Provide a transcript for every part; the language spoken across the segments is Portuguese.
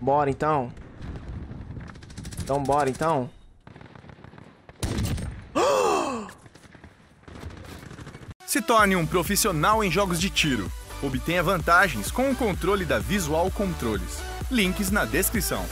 Bora então. Então bora então. Se torne um profissional em jogos de tiro. Obtenha vantagens com o controle da Visual Controles. Links na descrição.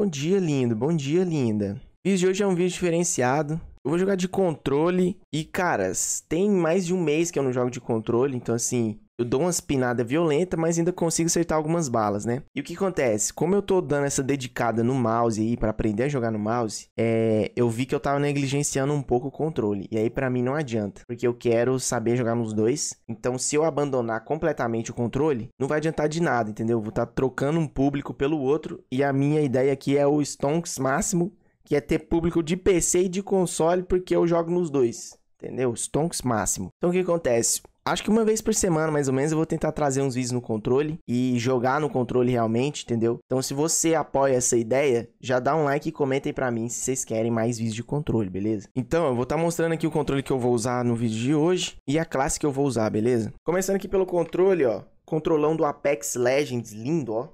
Bom dia, lindo, bom dia, linda. O vídeo de hoje é um vídeo diferenciado. Eu vou jogar de controle e, caras, tem mais de um mês que eu não jogo de controle, então assim, eu dou uma espinada violenta, mas ainda consigo acertar algumas balas, né? E o que acontece? Como eu tô dando essa dedicada no mouse aí para aprender a jogar no mouse, é, eu vi que eu tava negligenciando um pouco o controle. E aí para mim não adianta, porque eu quero saber jogar nos dois. Então se eu abandonar completamente o controle, não vai adiantar de nada, entendeu? Eu vou estar tá trocando um público pelo outro e a minha ideia aqui é o stonks máximo, que é ter público de PC e de console, porque eu jogo nos dois. Entendeu? Stonks máximo. Então o que acontece? Acho que uma vez por semana, mais ou menos, eu vou tentar trazer uns vídeos no controle e jogar no controle realmente, entendeu? Então, se você apoia essa ideia, já dá um like e comentem pra mim se vocês querem mais vídeos de controle, beleza? Então, eu vou estar tá mostrando aqui o controle que eu vou usar no vídeo de hoje e a classe que eu vou usar, beleza? Começando aqui pelo controle, ó. Controlão do Apex Legends, lindo, ó.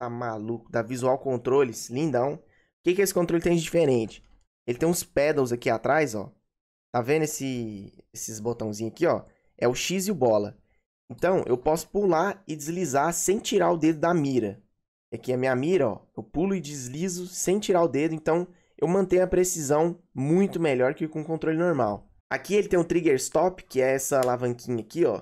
Tá maluco. Da Visual Controles, lindão. O que, que esse controle tem de diferente? Ele tem uns pedals aqui atrás, ó. Tá vendo esse, esses botãozinhos aqui, ó? é o X e o bola. Então, eu posso pular e deslizar sem tirar o dedo da mira. Aqui é a minha mira, ó. Eu pulo e deslizo sem tirar o dedo, então eu mantenho a precisão muito melhor que com o controle normal. Aqui ele tem um trigger stop, que é essa alavanquinha aqui, ó.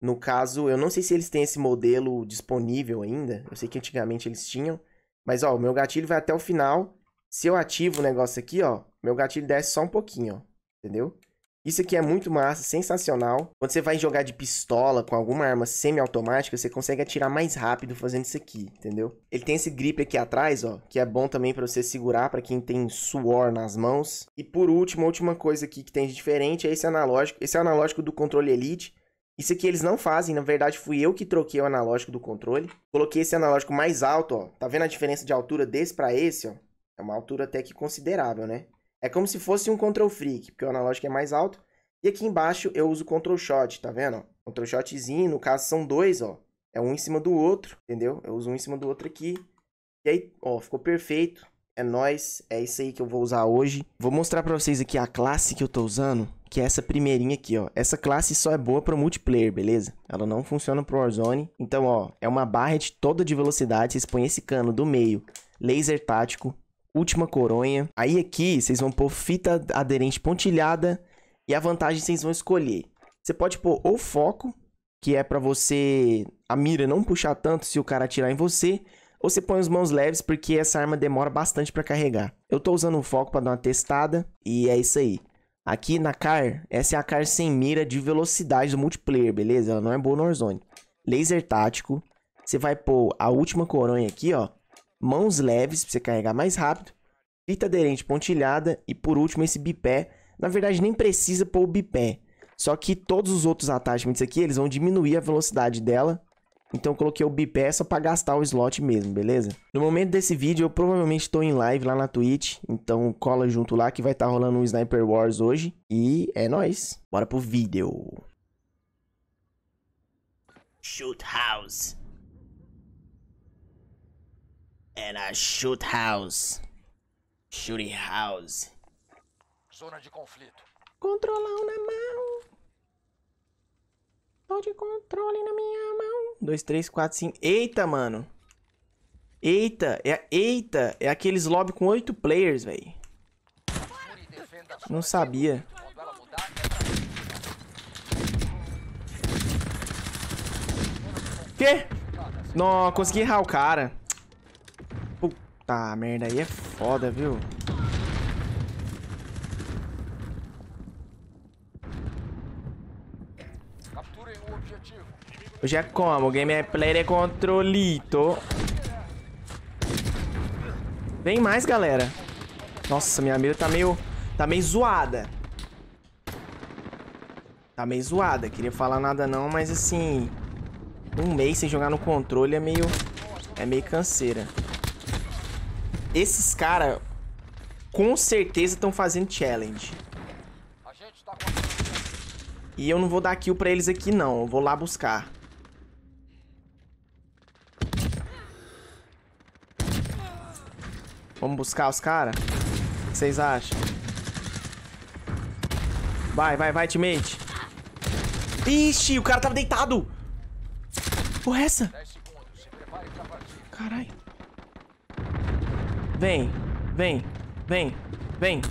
No caso, eu não sei se eles têm esse modelo disponível ainda. Eu sei que antigamente eles tinham. Mas, ó, o meu gatilho vai até o final. Se eu ativo o negócio aqui, ó, meu gatilho desce só um pouquinho, ó. Entendeu? Isso aqui é muito massa, sensacional. Quando você vai jogar de pistola com alguma arma semiautomática, você consegue atirar mais rápido fazendo isso aqui, entendeu? Ele tem esse grip aqui atrás, ó, que é bom também para você segurar para quem tem suor nas mãos. E por último, a última coisa aqui que tem de diferente é esse analógico. Esse é analógico do controle Elite. Isso aqui eles não fazem, na verdade fui eu que troquei o analógico do controle. Coloquei esse analógico mais alto, ó. Tá vendo a diferença de altura desse para esse, ó? É uma altura até que considerável, né? É como se fosse um control freak, porque o analógico é mais alto. E aqui embaixo eu uso control shot, tá vendo? Control shotzinho, no caso são dois, ó. É um em cima do outro, entendeu? Eu uso um em cima do outro aqui. E aí, ó, ficou perfeito. É nóis, é isso aí que eu vou usar hoje. Vou mostrar pra vocês aqui a classe que eu tô usando, que é essa primeirinha aqui, ó. Essa classe só é boa para multiplayer, beleza? Ela não funciona pro Warzone. Então, ó, é uma barra de toda de velocidade. Vocês põem esse cano do meio, laser tático, última coronha. Aí aqui vocês vão pôr fita aderente pontilhada e a vantagem vocês vão escolher. Você pode pôr ou foco, que é para você a mira não puxar tanto se o cara atirar em você, ou você põe as mãos leves porque essa arma demora bastante para carregar. Eu tô usando o foco para dar uma testada e é isso aí. Aqui na car, essa é a car sem mira de velocidade do multiplayer, beleza? Ela não é boa no Warzone. Laser tático. Você vai pôr a última coronha aqui, ó mãos leves para você carregar mais rápido, fita aderente pontilhada e por último esse bipé. Na verdade nem precisa pôr o bipé, só que todos os outros attachments aqui eles vão diminuir a velocidade dela. Então eu coloquei o bipé só para gastar o slot mesmo, beleza? No momento desse vídeo eu provavelmente estou em live lá na Twitch, então cola junto lá que vai estar tá rolando um Sniper Wars hoje. E é nóis, bora pro vídeo. Shoot House and a shoot house. Shooting house. Zona de conflito. Controlão na mão. Tô de controle na minha mão. 2, 3, 4, 5. Eita, mano. Eita, é, eita, é aqueles lobby com 8 players, velho. Não sabia. Que? Não, consegui errar o cara. Tá, merda, aí é foda, viu? Hoje é como? O game é controlito. Vem mais, galera. Nossa, minha mira tá meio... Tá meio zoada. Tá meio zoada. Queria falar nada não, mas assim... Um mês sem jogar no controle é meio... É meio canseira. esses caras com certeza estão fazendo challenge. E eu não vou dar kill pra eles aqui, não. Eu vou lá buscar. Vamos buscar os caras? O que vocês acham? Vai, vai, vai, teammate. Ixi, o cara tava deitado. Porra, é essa? 10 segundos. Se prepare pra partida. Caralho. Vem, vem, vem, vem.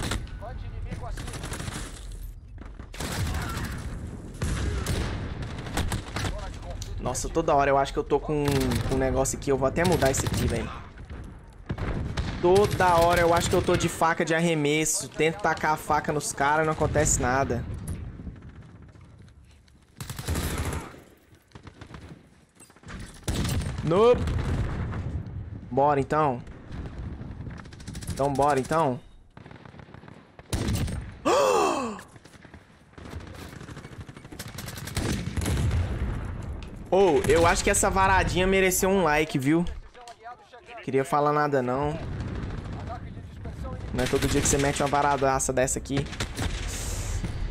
Nossa, toda hora eu acho que eu tô com, com um negócio aqui. Eu vou até mudar isso aqui, velho. Toda hora eu acho que eu tô de faca de arremesso. Tento tacar a faca nos caras, não acontece nada. Nope. Bora então. Então bora então. Ou, eu acho que essa varadinha mereceu um like, viu? Queria falar nada não. Não é todo dia que você mete uma varadaça dessa aqui.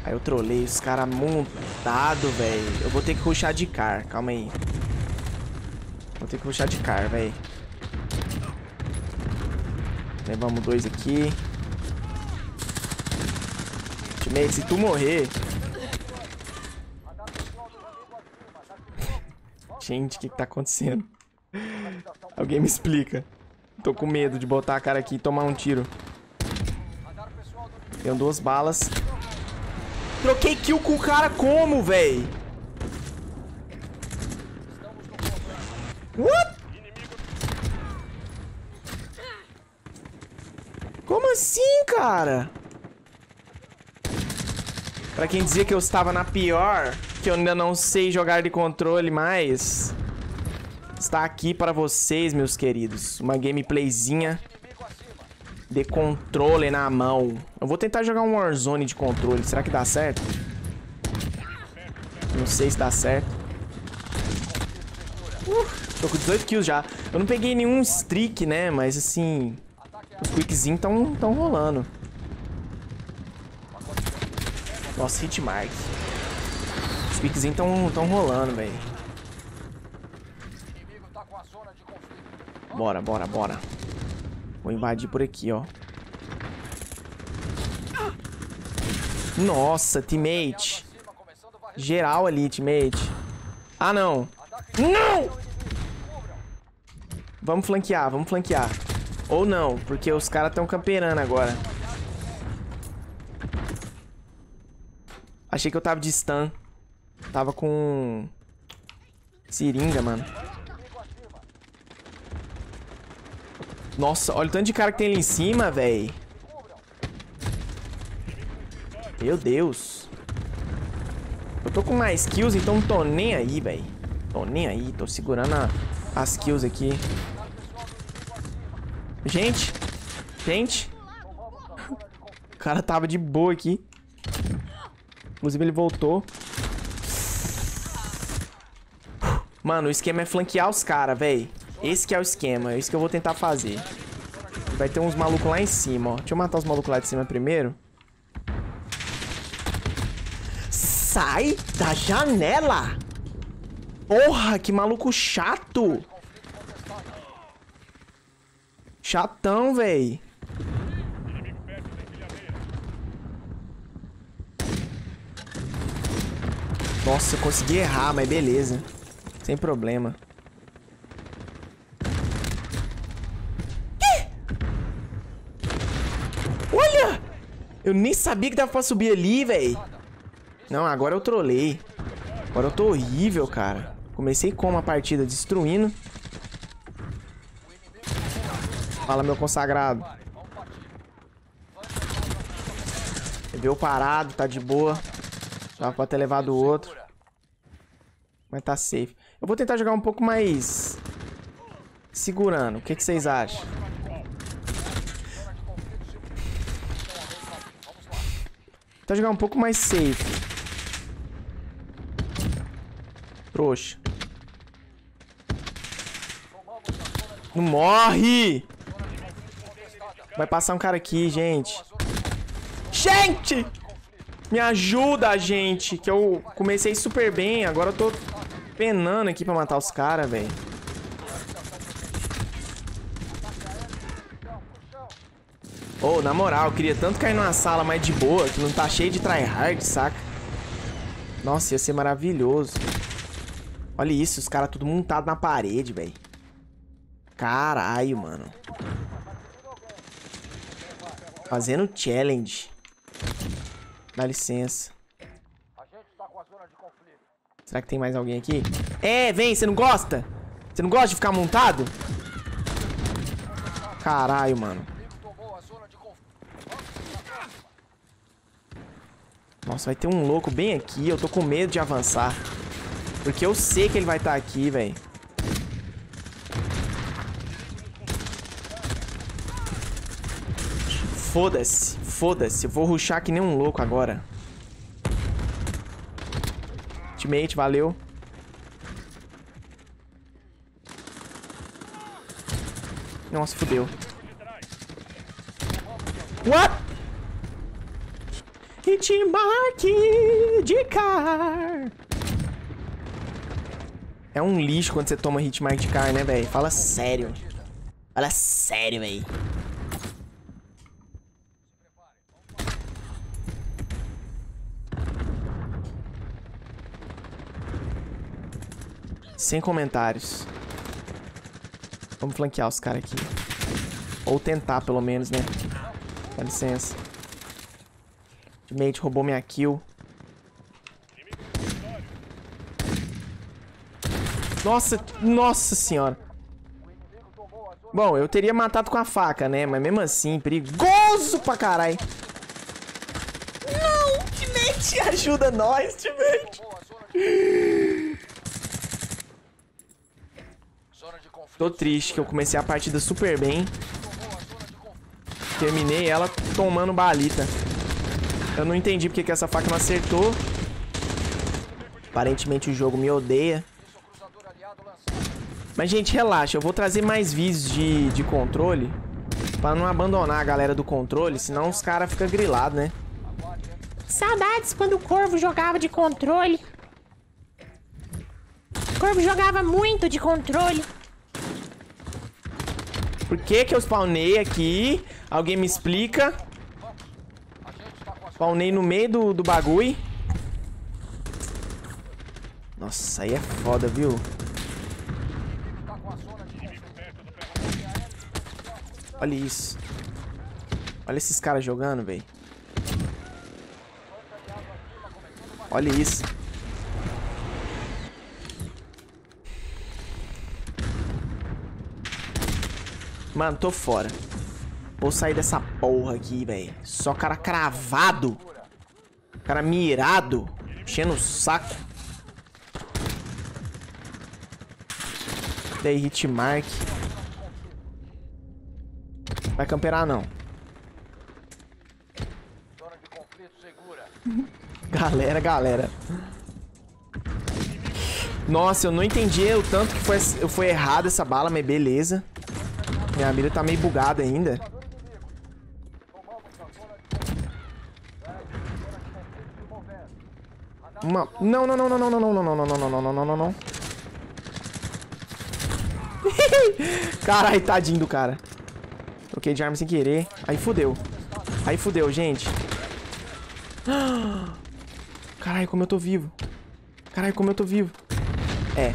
Aí eu trolei os caras montado, velho. Eu vou ter que ruxar de car, calma aí. Vou ter que ruxar de car, velho. Levamos dois aqui. Teammate, se tu morrer... Gente, o que, que tá acontecendo? Alguém me explica. Tô com medo de botar a cara aqui e tomar um tiro. Tenho duas balas. Troquei kill com o cara como, véi? What? Como assim, cara? Pra quem dizia que eu estava na pior, que eu ainda não sei jogar de controle mais, está aqui para vocês, meus queridos. Uma gameplayzinha de controle na mão. Eu vou tentar jogar um Warzone de controle. Será que dá certo? Não sei se dá certo. Uh, tô com 18 kills já. Eu não peguei nenhum streak, né? Mas assim... Os quickzinhos tão, tão rolando. Nossa, hitmark. Os quickzinhos tão, tão rolando, velho. Bora, bora, bora. Vou invadir por aqui, ó. Nossa, teammate. Geral ali, teammate. Ah, não. Não! Vamos flanquear, vamos flanquear. Ou não, porque os caras estão camperando agora. Achei que eu tava de stun. Tava com... Seringa, mano. Nossa, olha o tanto de cara que tem ali em cima, véi. Meu Deus. Eu tô com mais kills, então não tô nem aí, véi. Tô nem aí, tô segurando a- as kills aqui. Gente, gente. O cara tava de boa aqui. Inclusive ele voltou. Mano, o esquema é flanquear os caras, véi. Esse que é o esquema, é isso que eu vou tentar fazer. Vai ter uns malucos lá em cima, ó. Deixa eu matar os malucos lá de cima primeiro. Sai da janela! Porra, que maluco chato! Chatão, véi. Nossa, eu consegui errar, mas beleza. Sem problema. Ih! Olha! Eu nem sabia que dava pra subir ali, véi. Não, agora eu trolei. Agora eu tô horrível, cara. Comecei como a partida destruindo. Fala, meu consagrado. Veio parado, tá de boa. Dava pra ter levado o outro. Mas tá safe. Eu vou tentar jogar um pouco mais... Segurando. O que, que vocês acham? Tentar jogar um pouco mais safe. Trouxa. Não morre! Vai passar um cara aqui, gente. Gente! Me ajuda, gente. Que eu comecei super bem. Agora eu tô penando aqui pra matar os caras, velho. Ô, na moral, eu queria tanto cair numa sala mais de boa, que não tá cheio de tryhard, saca? Nossa, ia ser maravilhoso. Olha isso, os caras tudo montado na parede, velho. Caralho, mano. Fazendo challenge. Dá licença. Será que tem mais alguém aqui? É, vem, você não gosta? Você não gosta de ficar montado? Caralho, mano. O inimigo tomou a zona de conflito. Nossa, vai ter um louco bem aqui. Eu tô com medo de avançar. Porque eu sei que ele vai estar aqui, velho. Foda-se, foda-se. Eu vou ruxar que nem um louco agora. Teammate, valeu. Nossa, fudeu. What? Hitmark de car. É um lixo quando você toma hitmark de car, né, velho? Fala sério. Fala sério, velho. Sem comentários. Vamos flanquear os caras aqui. Ou tentar, pelo menos, né? Dá licença. Teammate roubou minha kill. Nossa, nossa senhora. Bom, eu teria matado com a faca, né? Mas mesmo assim, perigoso pra caralho. Não, teammate, ajuda nós, teammate. Tô triste que eu comecei a partida super bem. Terminei ela tomando balita. Eu não entendi porque que essa faca não acertou. Aparentemente o jogo me odeia. Mas, gente, relaxa. Eu vou trazer mais vídeos de, de controle. Pra não abandonar a galera do controle. Senão os caras ficam grilados, né? Saudades quando o Corvo jogava de controle. O Corvo jogava muito de controle. Por que que eu spawnei aqui? Alguém me explica? A gente está com a zona Spawnei no meio do, do bagulho. Nossa, aí é foda, viu? Olha isso. Olha esses caras jogando, velho. Olha isso. Mano, tô fora. Vou sair dessa porra aqui, velho. Só cara cravado. Cara mirado. Enchendo o saco. Dei hitmark. Vai camperar, não. Galera, galera. Nossa, eu não entendi o tanto que foi, foi errado essa bala, mas beleza. Minha mira tá meio bugada ainda. Uma... Não, não, não, não, não, não, não, não, não, não, não, não, não, não, não, não. Caralho, tadinho do cara. Troquei de arma sem querer. Aí fudeu. Aí fudeu, gente. Caralho, como eu tô vivo. Caralho, como eu tô vivo. É.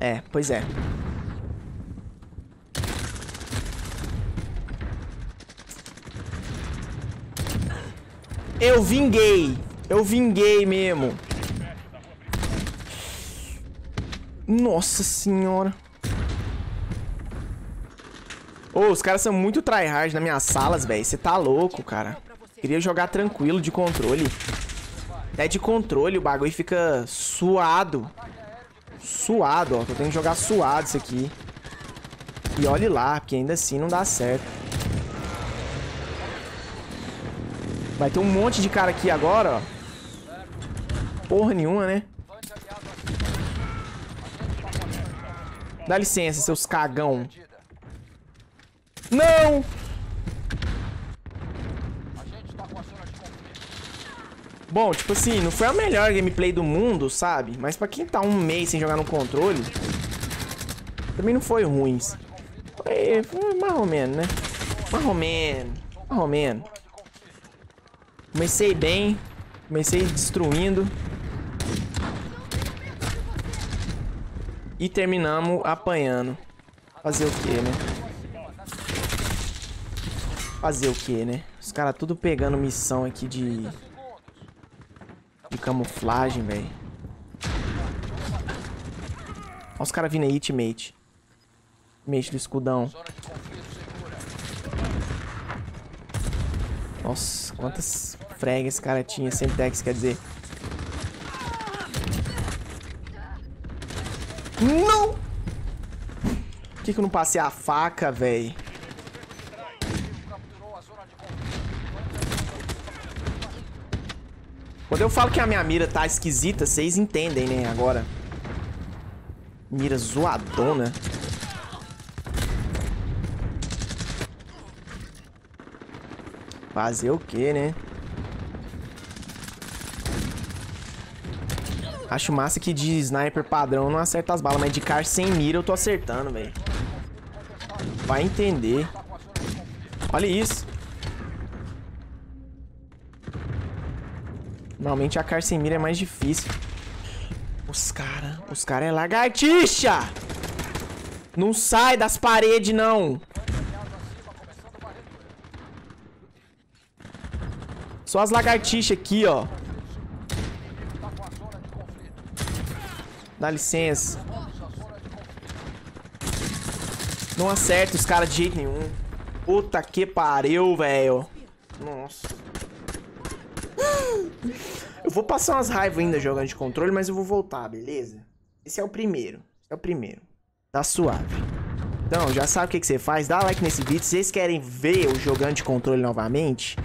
É, pois é. Eu vinguei. Eu vinguei mesmo. Nossa senhora. Ô, os caras são muito tryhard nas minhas salas, velho. Você tá louco, cara. Queria jogar tranquilo de controle. Até de controle o bagulho fica suado. Suado, ó. Eu tenho que jogar suado isso aqui. E olhe lá, porque ainda assim não dá certo. Vai ter um monte de cara aqui agora, ó. Porra nenhuma, né? Dá licença, seus cagão. Não! Bom, tipo assim, não foi a melhor gameplay do mundo, sabe? Mas pra quem tá um mês sem jogar no controle, também não foi ruim. Foi, foi mais ou menos, né? Mais ou menos. Mais ou menos. Comecei bem. Comecei destruindo. E terminamos apanhando. Fazer o que, né? Fazer o que, né? Os caras tudo pegando missão aqui de... De camuflagem, velho. Olha os caras vindo aí, teammate. Teammate do escudão. Nossa, quantas fregas esse cara tinha. Semtex, quer dizer. Não! Por que, que eu não passei a faca, velho? Quando eu falo que a minha mira tá esquisita, vocês entendem, né? Agora. Mira zoadona. Fazer o quê, né? Acho massa que de sniper padrão não acerta as balas, mas de car sem mira eu tô acertando, velho. Vai entender. Olha isso. Normalmente a car sem mira é mais difícil. Os cara, os cara é lagartixa! Não sai das paredes, não. Só as lagartixas aqui, ó. Dá licença. Não acerta os caras de jeito nenhum. Puta que pariu, velho. Nossa. Eu vou passar umas raivas ainda jogando de controle, mas eu vou voltar, beleza? Esse é o primeiro. Esse é o primeiro. Tá suave. Então, já sabe o que, que você faz? Dá like nesse vídeo. Se vocês querem ver eu jogando de controle novamente,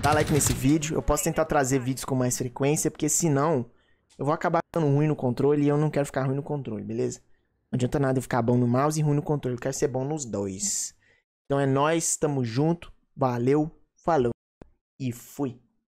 dá like nesse vídeo. Eu posso tentar trazer vídeos com mais frequência, porque senão eu vou acabar ficando ruim no controle e eu não quero ficar ruim no controle, beleza? Não adianta nada eu ficar bom no mouse e ruim no controle. Eu quero ser bom nos dois. Então é nóis, tamo junto. Valeu, falou e fui.